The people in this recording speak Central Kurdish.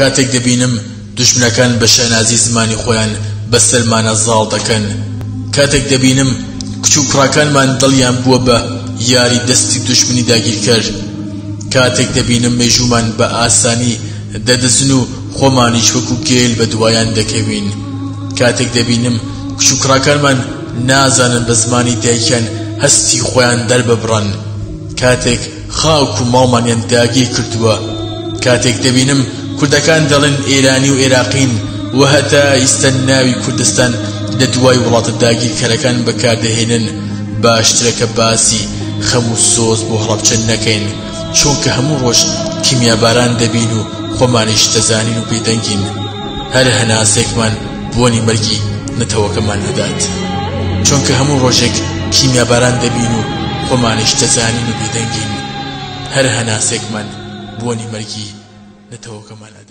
کاتێک دەبینم دوژمنەکان بە شانازی زمانی خۆیان بە سەرمانا زاڵ دەکەن، کاتێک دەبینم کچ و کوڕەکانمان دڵیان بووە بە یاری دەستی دوژمنی داگیرکەر، کاتێک دەبینم مێژوومان بە ئاسانی دەدزن و خۆمانیش وەکو گێل بە دوایان دەکەوین، کاتێک دەبینم کچ و کوڕەکانمان نازانن بە زمانی دایکیان هەستی خۆیان دەرببڕن، کاتێک. خاک و ماڵمانیان داگیر کردووە کاتێک دەبینم کوردەکان دەڵێن ئێرانی و ئێراقین و هەتا ئیستە ناوی کوردستان لە دوای وڵاتە داگیرکەرەکان بەکاردەهێنن باشترە کە باسی خەم و سۆز بۆ هەڵەبچە نەکەین چونکە هەموو ڕۆژ کیمیاباران دەبین و خۆمانیش دەزانین و بێدەنگین هەر هەناسێکمان بۆنی مەرگی نەتەوەکەمان ئەدات چۆنکە هەموو ڕۆژێک کیمیا باران دەبین و خۆمانش دەزانین و بێدەنگین هەر هەناسێکمان بۆنی مەرگی نەتەوەکەمان ئەدات.